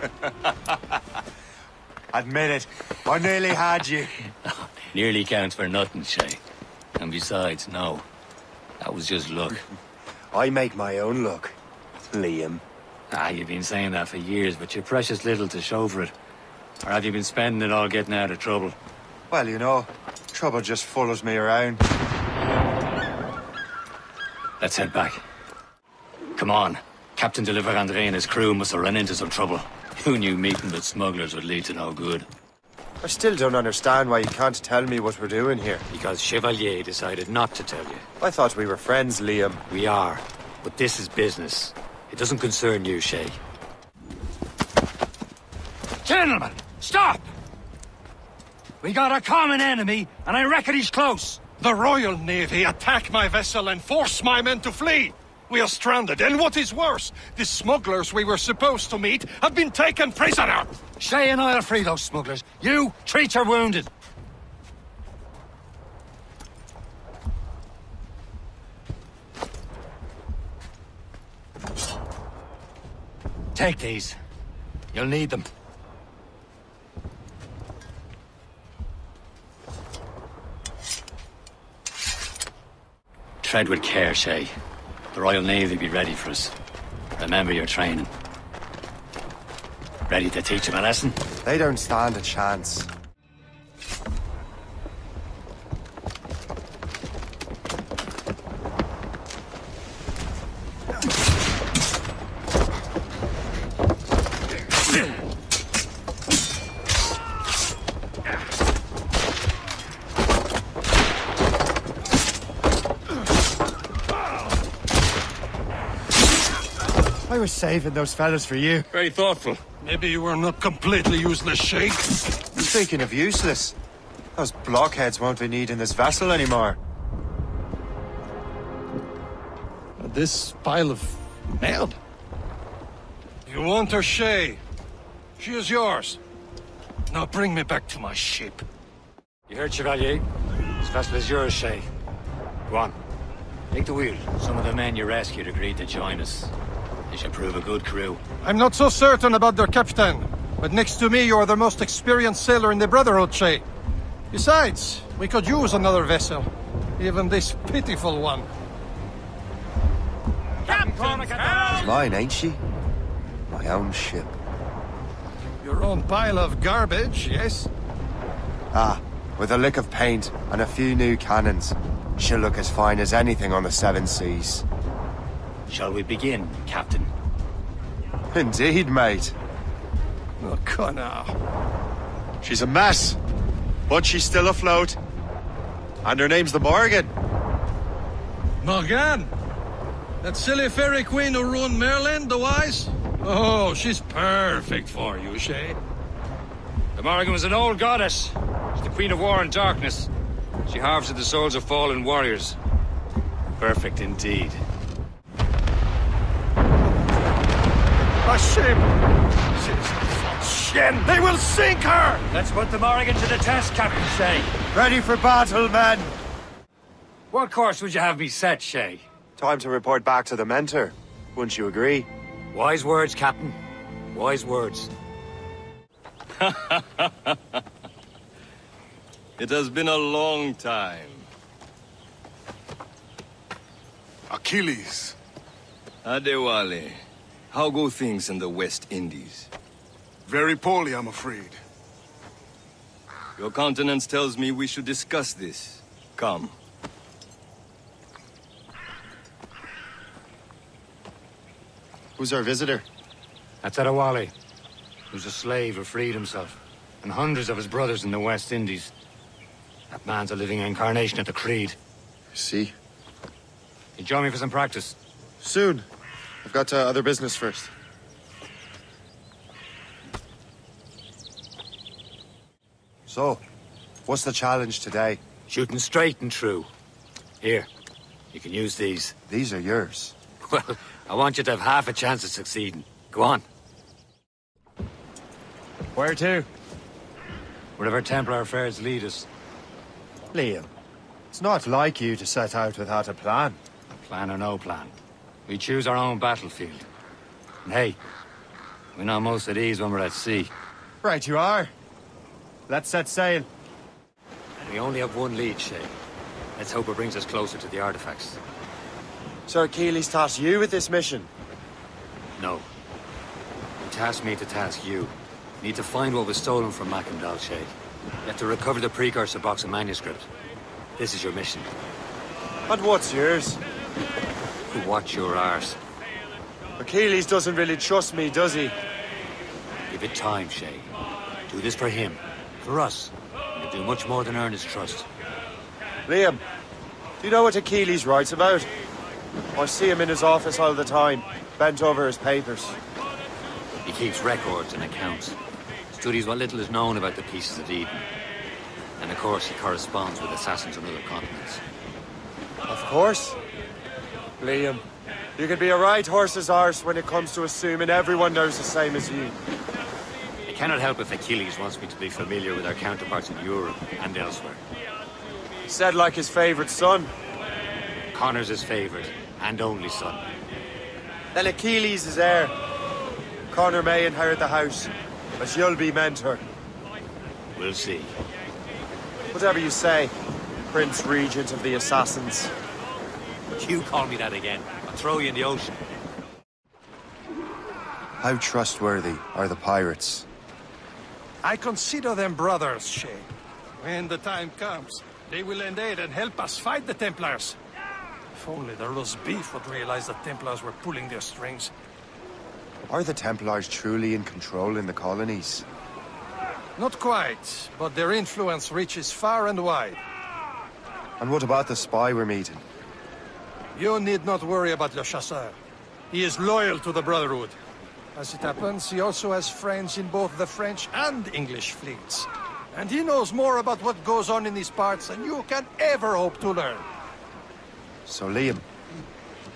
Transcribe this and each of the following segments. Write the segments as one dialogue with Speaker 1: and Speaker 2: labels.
Speaker 1: Admit it. I nearly had you.
Speaker 2: Nearly counts for nothing, Shay. And besides, no. That was just luck.
Speaker 1: I make my own luck, Liam.
Speaker 2: Ah, you've been saying that for years, but you're precious little to show for it. Or have you been spending it all getting out of trouble?
Speaker 1: Well, you know, trouble just follows me around.
Speaker 2: Let's head back. Come on. Captain de Andre and his crew must have run into some trouble. Who knew meeting with smugglers would lead to no good?
Speaker 1: I still don't understand why you can't tell me what we're doing here.
Speaker 2: Because Chevalier decided not to tell you.
Speaker 1: I thought we were friends, Liam.
Speaker 2: We are. But this is business. It doesn't concern you, Shay. Gentlemen, stop! We got a common enemy, and I reckon he's close.
Speaker 3: The Royal Navy attack my vessel and force my men to flee. We are stranded, and what is worse, the smugglers we were supposed to meet have been taken prisoner!
Speaker 2: Shay and I'll free those smugglers. You, treat your wounded. Take these. You'll need them. Tread with care, Shay. The Royal Navy be ready for us. Remember your training. Ready to teach them a lesson?
Speaker 1: They don't stand a chance. I was saving those fellas for you.
Speaker 3: Very thoughtful. Maybe you were not completely useless, Sheikh.
Speaker 1: Speaking of useless, those blockheads won't be needing this vessel anymore.
Speaker 3: This pile of mail. You want her, Shay? She is yours. Now bring me back to my ship.
Speaker 2: You heard, Chevalier? This vessel is yours, Shay. Go on. Take the wheel. Some of the men you rescued agreed to join us. They should prove a good crew.
Speaker 3: I'm not so certain about their captain, but next to me you are the most experienced sailor in the Brotherhood, Shay. Besides, we could use another vessel. Even this pitiful one. Captain!
Speaker 1: She's mine, ain't she? My own ship.
Speaker 3: Your own pile of garbage, yes?
Speaker 1: Ah, with a lick of paint and a few new cannons. She'll look as fine as anything on the Seven Seas.
Speaker 2: Shall we begin, Captain?
Speaker 1: Indeed, mate.
Speaker 3: Oh, Connor.
Speaker 1: She's a mess, but she's still afloat. And her name's the Morrigan.
Speaker 3: Morrigan? That silly fairy queen who ruined Merlin, the wise? Oh, she's perfect for you, Shay.
Speaker 2: The Morrigan was an old goddess. She's the queen of war and darkness. She harvested the souls of fallen warriors. Perfect indeed.
Speaker 3: A ship! She's Shen! They will sink her!
Speaker 2: Let's put the Morrigan to the test, Captain Shay.
Speaker 1: Ready for battle, men!
Speaker 2: What course would you have me set, Shay?
Speaker 1: Time to report back to the mentor. Wouldn't you agree?
Speaker 2: Wise words, Captain. Wise words.
Speaker 4: It has been a long time.
Speaker 5: Achilles.
Speaker 4: Adewale, how go things in the West Indies?
Speaker 5: Very poorly, I'm afraid.
Speaker 4: Your countenance tells me we should discuss this. Come.
Speaker 1: Who's our visitor?
Speaker 2: That's Adewale, who's a slave who freed himself, and hundreds of his brothers in the West Indies. That man's a living incarnation of the Creed.
Speaker 1: See?
Speaker 2: You join me for some practice?
Speaker 1: Soon. I've got uh, other business first. So, what's the challenge today?
Speaker 2: Shooting straight and true. Here, you can use these.
Speaker 1: These are yours.
Speaker 2: Well, I want you to have half a chance of succeeding. Go on.
Speaker 1: Where to?
Speaker 2: Wherever Templar affairs lead us.
Speaker 1: Liam, it's not like you to set out without a plan.
Speaker 2: A plan or no plan. We choose our own battlefield. And hey, we're not most at ease when we're at sea.
Speaker 1: Right you are. Let's set sail.
Speaker 2: We only have one lead, Shay. Let's hope it brings us closer to the artifacts.
Speaker 1: Sir Keely's tasked you with this mission.
Speaker 2: No. He tasked me to task you. We need to find what was stolen from Mackandal, Shay. You have to recover the precursor box of manuscript. This is your mission.
Speaker 1: And what's yours?
Speaker 2: Watch your arse.
Speaker 1: Achilles doesn't really trust me, does he?
Speaker 2: Give it time, Shay. Do this for him. For us. You'll do much more than earn his trust.
Speaker 1: Liam, do you know what Achilles writes about? I see him in his office all the time, bent over his papers.
Speaker 2: He keeps records and accounts. Studies what little is known about the pieces of Eden. And of course, he corresponds with assassins on other continents.
Speaker 1: Of course. Liam, you can be a right horse's arse when it comes to assuming everyone knows the same as you.
Speaker 2: I cannot help if Achilles wants me to be familiar with our counterparts in Europe and elsewhere.
Speaker 1: Said like his favorite son.
Speaker 2: Connor's his favorite and only son.
Speaker 1: Then Achilles is heir. Connor may inherit the house, but you'll be mentor.
Speaker 2: We'll see.
Speaker 1: Whatever you say, Prince Regent of the Assassins.
Speaker 2: You call me that again. I'll throw you in the ocean.
Speaker 1: How trustworthy are the pirates?
Speaker 3: I consider them brothers, Shay. When the time comes, they will lend aid and help us fight the Templars. If only the roast beef would realize the Templars were pulling their strings.
Speaker 1: Are the Templars truly in control in the colonies?
Speaker 3: Not quite, but their influence reaches far and wide.
Speaker 1: And what about the spy we're meeting?
Speaker 3: You need not worry about Le Chasseur. He is loyal to the Brotherhood. As it happens, he also has friends in both the French and English fleets. And he knows more about what goes on in these parts than you can ever hope to learn.
Speaker 1: So, Liam,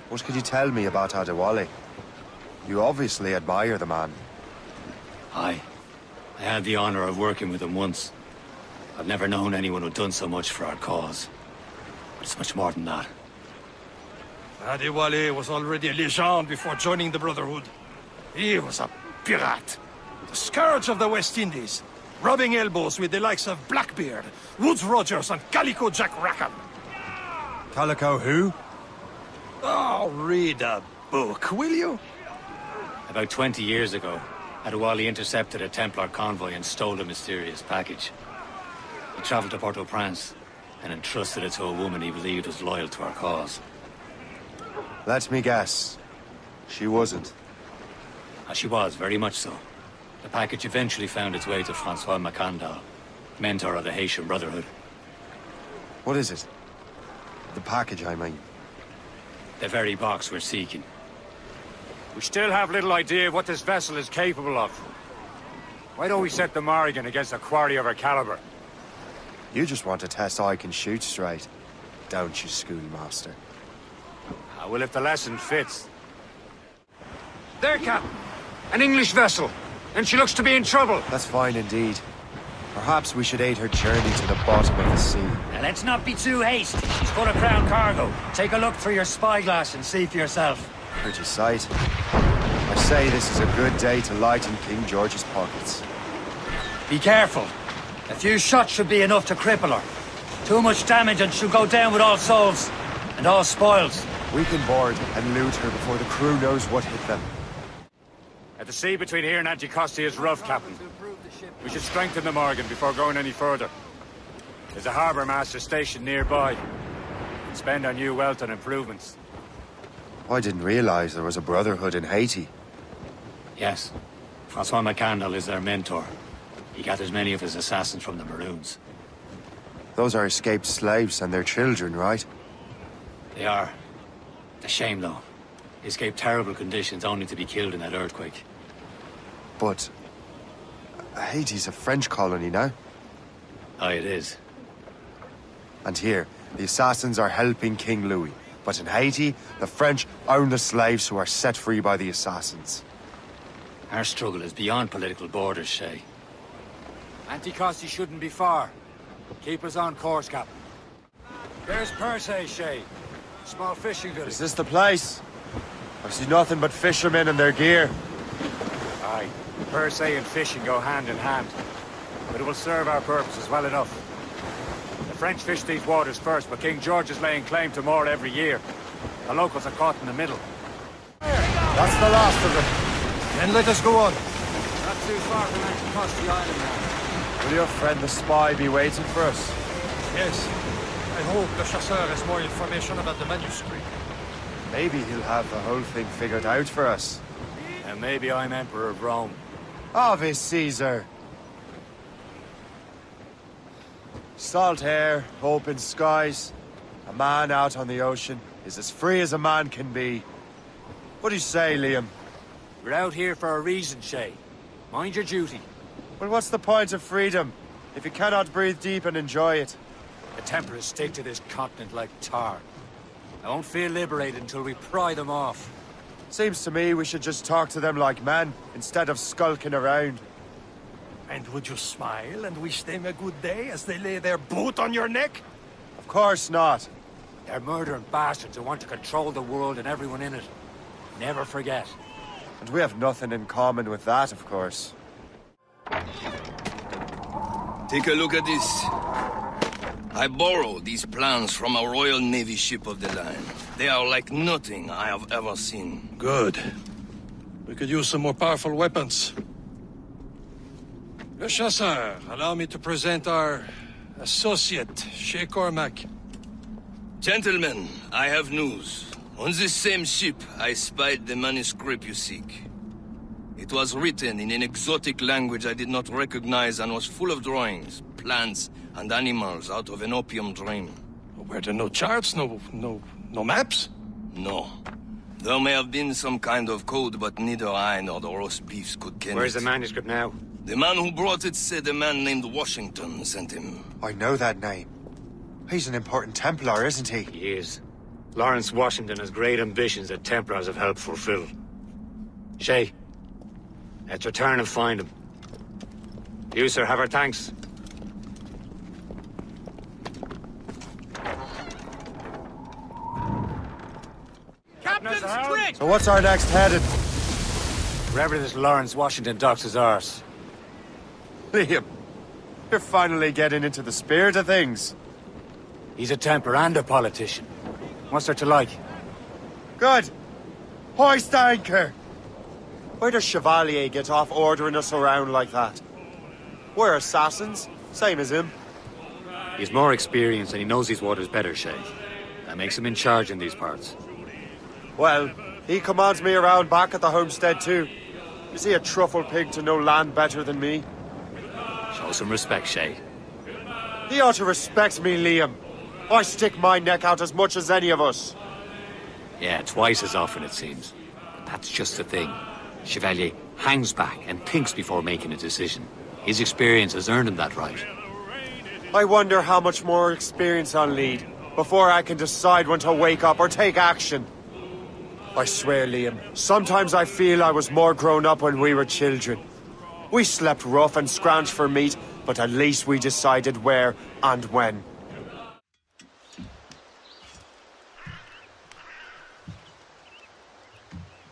Speaker 1: what could you tell me about Adewale? You obviously admire the man.
Speaker 2: Aye. I had the honor of working with him once. I've never known anyone who'd done so much for our cause. But it's much more than that.
Speaker 3: Adewale was already a legend before joining the Brotherhood. He was a pirate. The scourge of the West Indies. Rubbing elbows with the likes of Blackbeard, Woodes Rogers, and Calico Jack Rackham.
Speaker 1: Calico who?
Speaker 3: Oh, read a book, will you?
Speaker 2: About 20 years ago, Adewale intercepted a Templar convoy and stole a mysterious package. He traveled to Port-au-Prince and entrusted it to a woman he believed was loyal to our cause.
Speaker 1: Let me guess. She wasn't.
Speaker 2: Ah, she was, very much so. The package eventually found its way to Francois Mackandal, mentor of the Haitian Brotherhood.
Speaker 1: What is it? The package, I mean.
Speaker 2: The very box we're seeking.
Speaker 6: We still have little idea of what this vessel is capable of. Why don't we set the Morrigan against a quarry of her caliber?
Speaker 1: You just want to test I can shoot straight, don't you, schoolmaster?
Speaker 6: Ah, well, if the lesson fits. There, Captain. An English vessel. And she looks to be in trouble.
Speaker 1: That's fine indeed. Perhaps we should aid her journey to the bottom of the sea.
Speaker 2: Now, let's not be too hasty. She's full of crown cargo. Take a look through your spyglass and see for yourself.
Speaker 1: Pretty sight. I say this is a good day to lighten King George's pockets.
Speaker 2: Be careful. A few shots should be enough to cripple her. Too much damage and she'll go down with all souls. And all spoils.
Speaker 1: We can board and loot her before the crew knows what hit them.
Speaker 6: At the sea between here and Anticosti is rough, Captain. We should strengthen the Morrigan before going any further. There's a harbour master stationed nearby. We can spend our new wealth on improvements.
Speaker 1: I didn't realize there was a brotherhood in Haiti.
Speaker 2: Yes. Francois Mackandal is their mentor. He gathers many of his assassins from the Maroons.
Speaker 1: Those are escaped slaves and their children, right?
Speaker 2: They are. A shame, though. They escaped terrible conditions only to be killed in that earthquake.
Speaker 1: But... Uh, Haiti's a French colony now.
Speaker 2: Aye, it is.
Speaker 1: And here, the assassins are helping King Louis. But in Haiti, the French own the slaves who are set free by the assassins.
Speaker 2: Our struggle is beyond political borders, Shay.
Speaker 6: Anticosti shouldn't be far. Keep us on course, Captain. There's Percé, Shay. Small fishing village.
Speaker 1: Is this the place? I see nothing but fishermen and their gear.
Speaker 2: Aye. Percé and fishing go hand in hand. But it will serve our purposes well enough. The French fish these waters first, but King George is laying claim to more every year. The locals are caught in the middle.
Speaker 1: That's the last of them.
Speaker 3: Then let us go on.
Speaker 2: Not too far from Anticosti Island now.
Speaker 1: Will your friend the spy be waiting for us?
Speaker 3: Yes. I hope the Chasseur has more information about the manuscript.
Speaker 1: Maybe he'll have the whole thing figured out for us.
Speaker 2: And maybe I'm Emperor of Rome.
Speaker 1: Ave Caesar! Salt air, open skies. A man out on the ocean is as free as a man can be. What do you say, Liam?
Speaker 2: We're out here for a reason, Shay. Mind your duty.
Speaker 1: Well, what's the point of freedom if you cannot breathe deep and enjoy it?
Speaker 2: The Templars stick to this continent like tar. I won't feel liberated until we pry them off.
Speaker 1: Seems to me we should just talk to them like men, instead of skulking around.
Speaker 3: And would you smile and wish them a good day as they lay their boot on your neck?
Speaker 1: Of course not.
Speaker 2: They're murdering bastards who want to control the world and everyone in it. Never forget.
Speaker 1: And we have nothing in common with that, of course.
Speaker 4: Take a look at this. I borrowed these plans from a Royal Navy ship of the line. They are like nothing I have ever seen.
Speaker 3: Good. We could use some more powerful weapons. Le Chasseur, allow me to present our associate, Shay Cormac.
Speaker 4: Gentlemen, I have news. On this same ship, I spied the manuscript you seek. It was written in an exotic language I did not recognize and was full of drawings, plants, and animals out of an opium dream.
Speaker 3: Were there no charts, no, no, no maps?
Speaker 4: No. There may have been some kind of code, but neither I nor the roast beefs could ken
Speaker 2: Where's
Speaker 4: it.
Speaker 2: the manuscript now?
Speaker 4: The man who brought it said a man named Washington sent him.
Speaker 1: I know that name. He's an important Templar, isn't he?
Speaker 2: He is. Lawrence Washington has great ambitions that Templars have helped fulfill. Shay, let's return and find him. You, sir, have our thanks.
Speaker 1: So what's our next headed?
Speaker 2: Wherever this Lawrence Washington docks is ours.
Speaker 1: Liam, you're finally getting into the spirit of things.
Speaker 2: He's a Templar and a politician. What's there to like?
Speaker 1: Good. Hoist anchor! Where does Chevalier get off ordering us around like that? We're assassins, same as him.
Speaker 2: He's more experienced and he knows these waters better, Shay. That makes him in charge in these parts.
Speaker 1: Well, he commands me around back at the homestead too. Is he a truffle pig to know land better than me?
Speaker 2: Show some respect, Shay.
Speaker 1: He ought to respect me, Liam. I stick my neck out as much as any of us.
Speaker 2: Yeah, twice as often, it seems. But that's just the thing. Chevalier hangs back and thinks before making a decision. His experience has earned him that right.
Speaker 1: I wonder how much more experience I'll need before I can decide when to wake up or take action. I swear, Liam, sometimes I feel I was more grown up when we were children. We slept rough and scrounged for meat, but at least we decided where and when.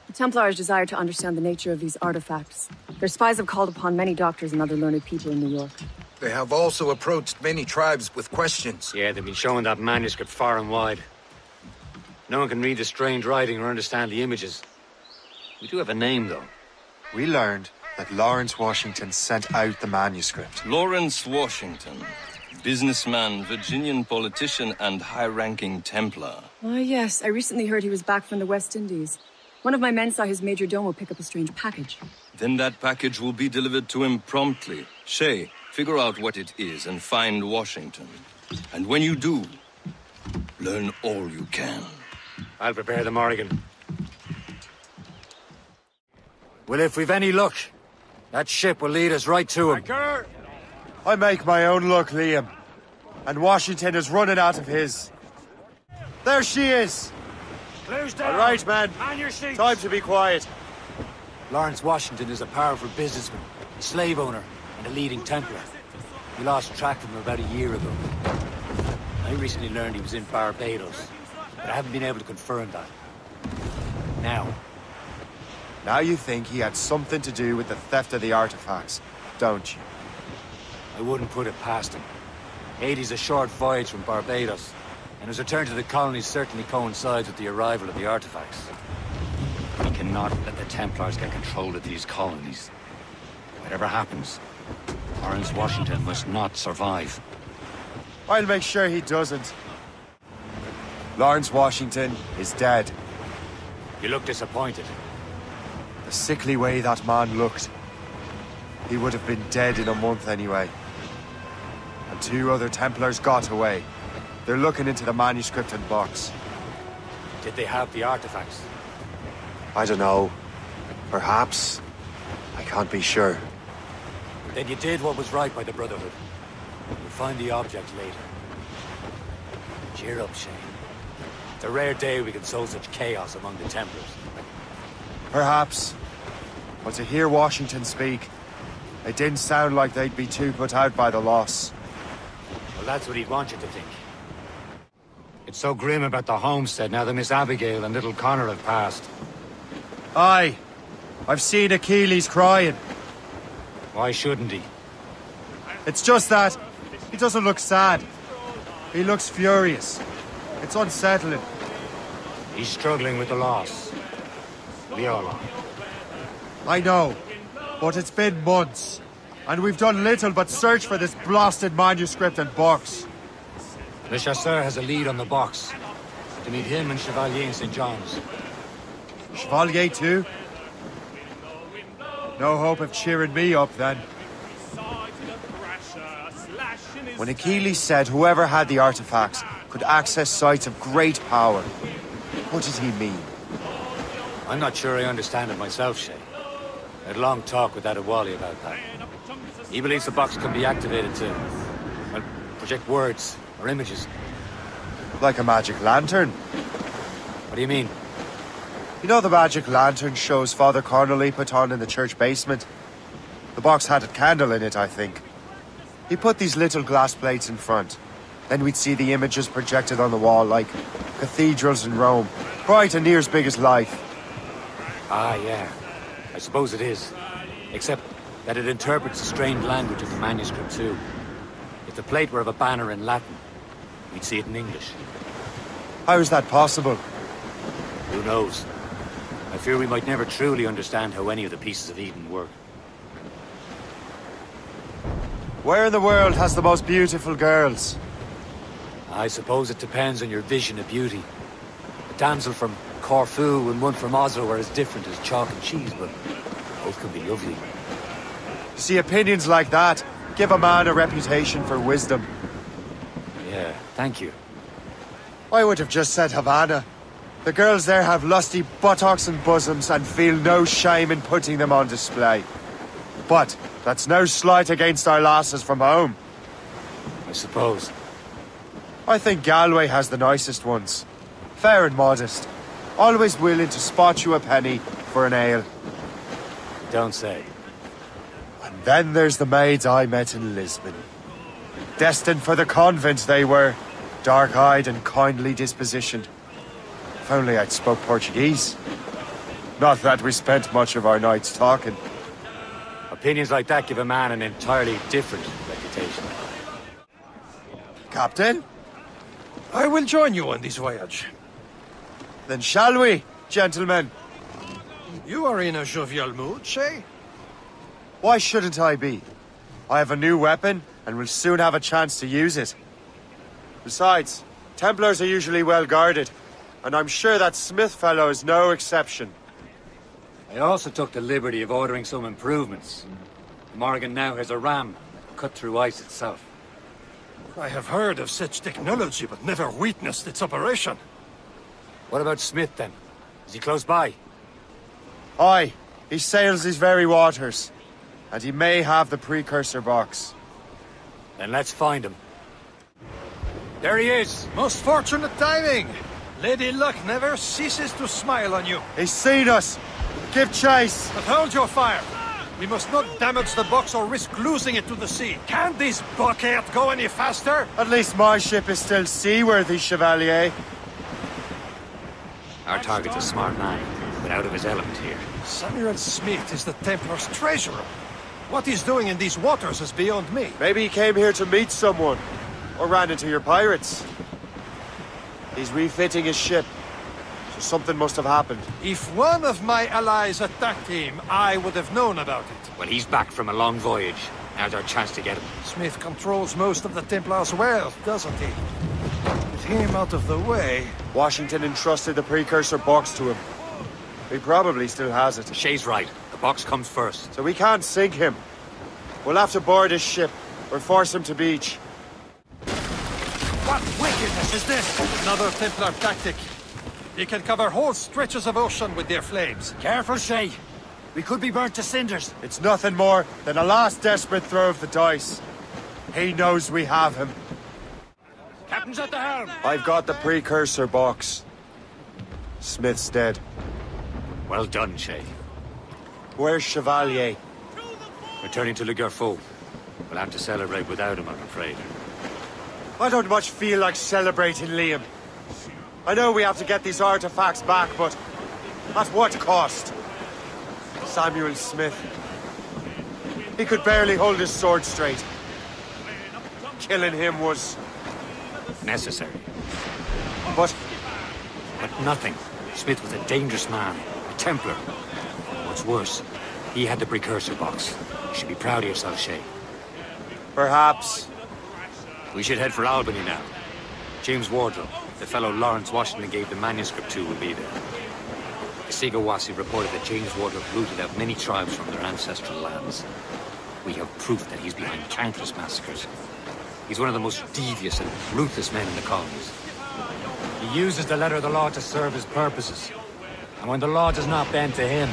Speaker 7: The Templars desire to understand the nature of these artifacts. Their spies have called upon many doctors and other learned people in New York.
Speaker 8: They have also approached many tribes with questions.
Speaker 2: Yeah, they've been showing that manuscript far and wide. No one can read the strange writing or understand the images. We do have a name, though.
Speaker 1: We learned that Lawrence Washington sent out the manuscript.
Speaker 4: Lawrence Washington. Businessman, Virginian politician, and high-ranking Templar.
Speaker 7: Ah, yes. I recently heard he was back from the West Indies. One of my men saw his major domo pick up a strange package.
Speaker 4: Then that package will be delivered to him promptly. Shay, figure out what it is and find Washington. And when you do, learn all you can.
Speaker 2: I'll prepare the Morrigan. Well, if we've any luck, that ship will lead us right to him.
Speaker 1: I make my own luck, Liam. And Washington is running out of his. There she is! All right, man.
Speaker 2: On your seats.
Speaker 1: Time to be quiet.
Speaker 2: Lawrence Washington is a powerful businessman, a slave owner, and a leading Templar. We lost track of him about a year ago. I recently learned he was in Barbados, but I haven't been able to confirm that. Now,
Speaker 1: Now you think he had something to do with the theft of the artifacts, don't you?
Speaker 2: I wouldn't put it past him. Haiti's a short voyage from Barbados, and his return to the colonies certainly coincides with the arrival of the artifacts. We cannot let the Templars get control of these colonies. Whatever happens, Lawrence Washington must not survive.
Speaker 1: I'll make sure he doesn't. Lawrence Washington is dead.
Speaker 2: You look disappointed.
Speaker 1: The sickly way that man looked. He would have been dead in a month anyway. And two other Templars got away. They're looking into the manuscript and box.
Speaker 2: Did they have the artifacts?
Speaker 1: I don't know. Perhaps. I can't be sure.
Speaker 2: Then you did what was right by the Brotherhood. We'll find the object later. Cheer up, Shay. It's a rare day we can sow such chaos among the Templars.
Speaker 1: Perhaps. But to hear Washington speak, it didn't sound like they'd be too put out by the loss.
Speaker 2: Well, that's what he'd want you to think. It's so grim about the homestead now that Miss Abigail and little Connor have passed.
Speaker 1: Aye. I've seen Achilles crying.
Speaker 2: Why shouldn't he?
Speaker 1: It's just that he doesn't look sad. He looks furious. It's unsettling.
Speaker 2: He's struggling with the loss. Are.
Speaker 1: I know. But it's been months. And we've done little but search for this blasted manuscript and box.
Speaker 2: Le Chasseur has a lead on the box. To meet him and Chevalier in St. John's.
Speaker 1: Chevalier too? No hope of cheering me up then. When Achilles said whoever had the artifacts could access sites of great power, what does he mean?
Speaker 2: I'm not sure I understand it myself, Shay. I had a long talk with Adewale about that. He believes the box can be activated to, well, project words or images.
Speaker 1: Like a magic lantern.
Speaker 2: What do you mean?
Speaker 1: You know the magic lantern shows Father Connolly put on in the church basement? The box had a candle in it, I think. He put these little glass plates in front. Then we'd see the images projected on the wall like cathedrals in Rome. Bright and near as big as life.
Speaker 2: Ah, yeah. I suppose it is. Except that it interprets the strange language of the manuscript too. If the plate were of a banner in Latin, we'd see it in English.
Speaker 1: How is that possible?
Speaker 2: Who knows? I fear we might never truly understand how any of the pieces of Eden work.
Speaker 1: Where in the world has the most beautiful girls?
Speaker 2: I suppose it depends on your vision of beauty. A damsel from Corfu and one from Oslo are as different as chalk and cheese, but both can be lovely.
Speaker 1: See, opinions like that give a man a reputation for wisdom.
Speaker 2: Yeah, thank you.
Speaker 1: I would have just said Havana. The girls there have lusty buttocks and bosoms and feel no shame in putting them on display. But that's no slight against our lasses from home.
Speaker 2: I suppose.
Speaker 1: I think Galway has the nicest ones. Fair and modest. Always willing to spot you a penny for an ale.
Speaker 2: Don't say.
Speaker 1: And then there's the maids I met in Lisbon. Destined for the convent they were. Dark-eyed and kindly dispositioned. If only I'd spoke Portuguese. Not that we spent much of our nights talking.
Speaker 2: Opinions like that give a man an entirely different reputation.
Speaker 1: Captain?
Speaker 3: I will join you on this voyage.
Speaker 1: Then shall we, gentlemen?
Speaker 3: You are in a jovial mood, Shay?
Speaker 1: Why shouldn't I be? I have a new weapon, and will soon have a chance to use it. Besides, Templars are usually well guarded, and I'm sure that Smith fellow is no exception.
Speaker 2: I also took the liberty of ordering some improvements. Morrigan now has a ram cut through ice itself.
Speaker 3: I have heard of such technology, but never witnessed its operation.
Speaker 2: What about Smith, then? Is he close by?
Speaker 1: Aye, he sails these very waters, and he may have the precursor box.
Speaker 2: Then let's find him. There he is!
Speaker 3: Most fortunate timing! Lady Luck never ceases to smile on you.
Speaker 1: He's seen us! Give chase!
Speaker 3: But hold your fire! We must not damage the box or risk losing it to the sea. Can this bucket go any faster?
Speaker 1: At least my ship is still seaworthy, Chevalier.
Speaker 2: Our target's a smart man, but out of his element here.
Speaker 3: Samuel Smith is the Templar's treasurer. What he's doing in these waters is beyond me.
Speaker 1: Maybe he came here to meet someone. Or ran into your pirates. He's refitting his ship. So something must have happened.
Speaker 3: If one of my allies attacked him, I would have known about it.
Speaker 2: Well, he's back from a long voyage. Now's our chance to get him.
Speaker 3: Smith controls most of the Templar's wealth, doesn't he? With him out of the way...
Speaker 1: Washington entrusted the precursor box to him. He probably still has it.
Speaker 2: Shay's right. The box comes first.
Speaker 1: So we can't sink him. We'll have to board his ship, or force him to beach.
Speaker 3: What wickedness is this? Another Templar tactic. He can cover whole stretches of ocean with their flames.
Speaker 6: Careful, Shay. We could be burnt to cinders.
Speaker 1: It's nothing more than a last desperate throw of the dice. He knows we have him.
Speaker 6: Captain's at the helm.
Speaker 1: I've got the precursor box. Smith's dead.
Speaker 2: Well done, Shay.
Speaker 1: Where's Chevalier?
Speaker 2: Returning to Le Gerfaut. We'll have to celebrate without him, I'm afraid.
Speaker 1: I don't much feel like celebrating Liam. I know we have to get these artifacts back, but at what cost? Samuel Smith. He could barely hold his sword straight. Killing him was...
Speaker 2: Necessary.
Speaker 1: But
Speaker 2: But nothing. Smith was a dangerous man. A Templar. What's worse, he had the precursor box. You should be proud of yourself, Shay.
Speaker 1: perhaps...
Speaker 2: We should head for Albany now. James Wardrop, the fellow Lawrence Washington gave the manuscript to, will be there. The Kesegowaase reported that James Wardrop rooted out many tribes from their ancestral lands. We have proof that he's behind countless massacres. He's one of the most devious and ruthless men in the colonies.
Speaker 6: He uses the letter of the law to serve his purposes. And when the law does not bend to him,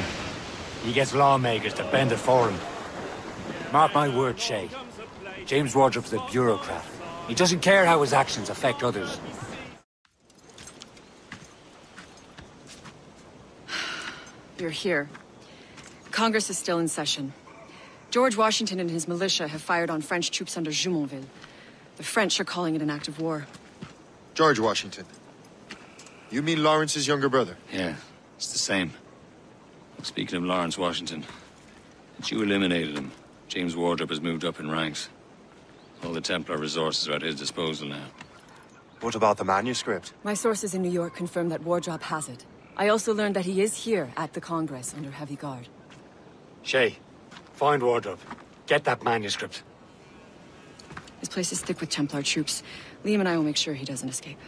Speaker 6: he gets lawmakers to bend it for him. Mark my word, Shay. James Wardrop's a bureaucrat. He doesn't care how his actions affect others.
Speaker 7: You're here. Congress is still in session. George Washington and his militia have fired on French troops under Jumonville. The French are calling it an act of war.
Speaker 9: George Washington. You mean Lawrence's younger brother?
Speaker 2: Yeah, it's the same. Speaking of Lawrence Washington, since you eliminated him, James Wardrop has moved up in ranks. All the Templar resources are at his disposal now.
Speaker 1: What about the manuscript?
Speaker 7: My sources in New York confirm that Wardrop has it. I also learned that he is here at the Congress under heavy guard.
Speaker 6: Shay, find Wardrop. Get that manuscript.
Speaker 7: His place is thick with Templar troops. Liam and I will make sure he doesn't escape.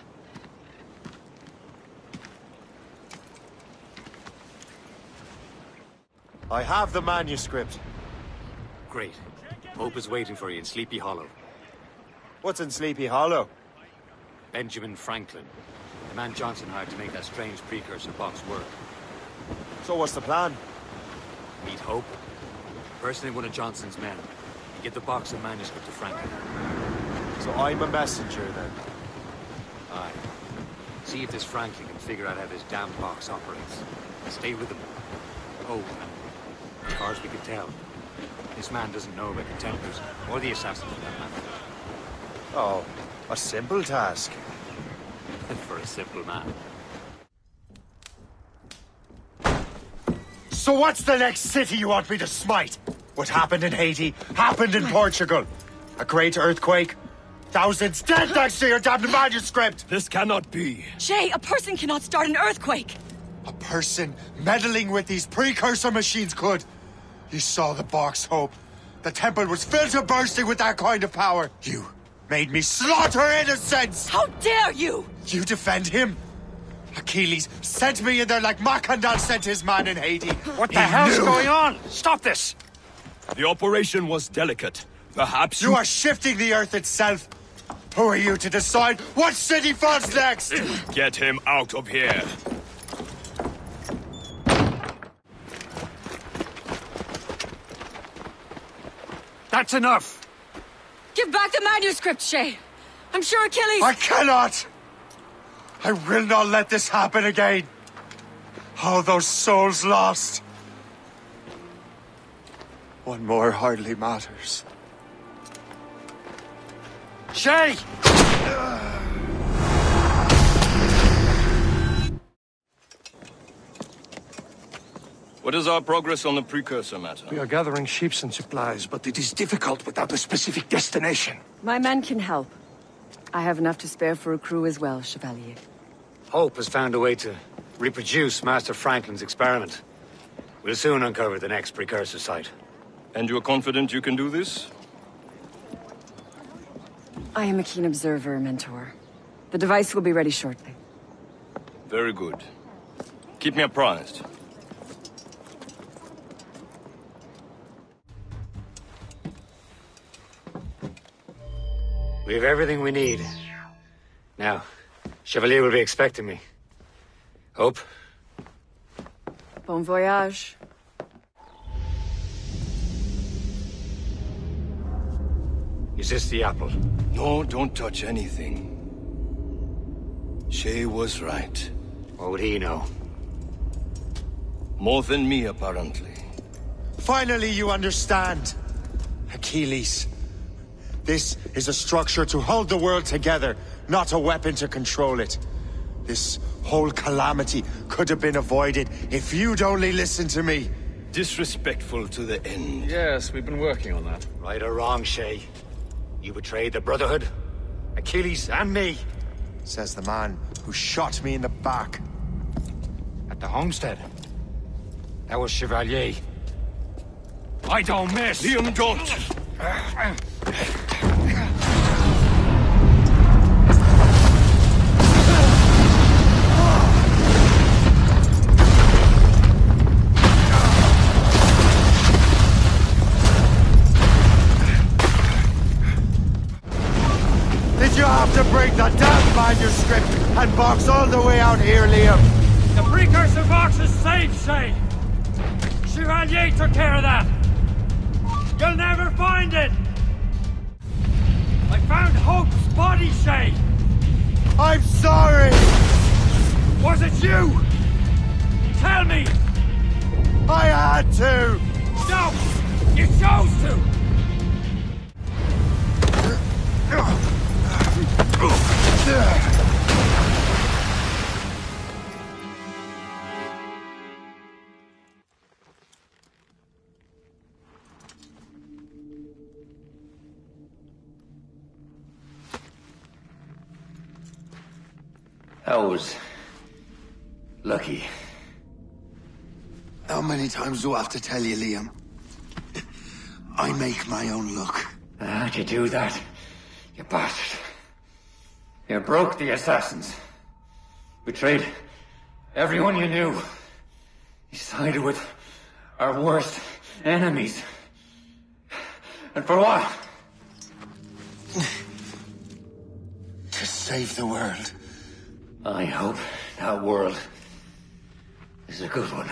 Speaker 1: I have the manuscript.
Speaker 2: Great. Hope is waiting for you in Sleepy Hollow.
Speaker 1: What's in Sleepy Hollow?
Speaker 2: Benjamin Franklin, the man Johnson hired to make that strange precursor box work.
Speaker 1: So what's the plan?
Speaker 2: Meet Hope, personally one of Johnson's men. You get the box and manuscript to Franklin.
Speaker 1: So I'm a messenger then.
Speaker 2: Aye. See if this Franklin can figure out how this damn box operates. Stay with him. Oh, and as far as we can tell, this man doesn't know about the Templars, or the Assassins for that matter.
Speaker 1: Oh, a simple task.
Speaker 2: For a simple man.
Speaker 1: So what's the next city you want me to smite? What happened in Haiti happened in Portugal. A great earthquake. Thousands dead thanks to your damned manuscript.
Speaker 4: This cannot be.
Speaker 7: Shay, a person cannot start an earthquake!
Speaker 1: A person meddling with these precursor machines could. You saw the box, Hope. The temple was filled to bursting with that kind of power. You made me slaughter innocents.
Speaker 7: How dare you!
Speaker 1: You defend him? Achilles sent me in there like Mackandal sent his man in Haiti.
Speaker 6: What the hell's going on? Stop this!
Speaker 4: The operation was delicate. Perhaps
Speaker 1: You are shifting the earth itself. Who are you to decide what city falls next?
Speaker 4: Get him out of here.
Speaker 6: That's enough!
Speaker 7: Give back the manuscript, Shay! I'm sure Achilles...
Speaker 1: I cannot! I will not let this happen again. All those souls lost. One more hardly matters.
Speaker 6: Shay!
Speaker 4: What is our progress on the precursor matter?
Speaker 3: We are gathering ships and supplies, but it is difficult without a specific destination.
Speaker 7: My men can help. I have enough to spare for a crew as well, Chevalier.
Speaker 2: Hope has found a way to reproduce Master Franklin's experiment. We'll soon uncover the next precursor site.
Speaker 4: And you're confident you can do this?
Speaker 7: I am a keen observer, Mentor. The device will be ready shortly.
Speaker 4: Very good. Keep me apprised.
Speaker 2: We have everything we need. Now, Chevalier will be expecting me. Hope?
Speaker 7: Bon voyage.
Speaker 2: Is this the apple?
Speaker 4: No, don't touch anything. Shay was right.
Speaker 2: What would he know?
Speaker 4: More than me, apparently.
Speaker 1: Finally, you understand. Achilles. This is a structure to hold the world together, not a weapon to control it. This whole calamity could have been avoided if you'd only listened to me.
Speaker 4: Disrespectful to the end.
Speaker 10: Yes, we've been working on that.
Speaker 2: Right or wrong, Shay. You betrayed the Brotherhood, Achilles, and me.
Speaker 1: Says the man who shot me in the back.
Speaker 2: At the homestead. That was Chevalier. I don't miss!
Speaker 4: Liam, don't!
Speaker 1: To bring the damn manuscript and box all the way out here, Liam?
Speaker 6: The precursor box is safe, Shay! Chevalier took care of that! You'll never find it! I found Hope's body, Shay!
Speaker 1: I'm sorry!
Speaker 6: Was it you? Tell me!
Speaker 1: I had to!
Speaker 6: No! You chose to!
Speaker 2: That was... lucky.
Speaker 11: How many times do I have to tell you, Liam? I make my own luck.
Speaker 2: How'd you do that? You bastard. You broke the assassins. Betrayed everyone you knew. You sided with our worst enemies. And for what?
Speaker 11: To save the world.
Speaker 2: I hope that world is a good one.